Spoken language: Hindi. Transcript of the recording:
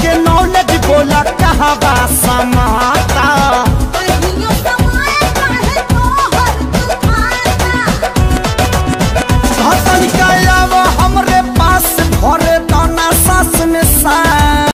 के नॉलेज बोला कहा बा समा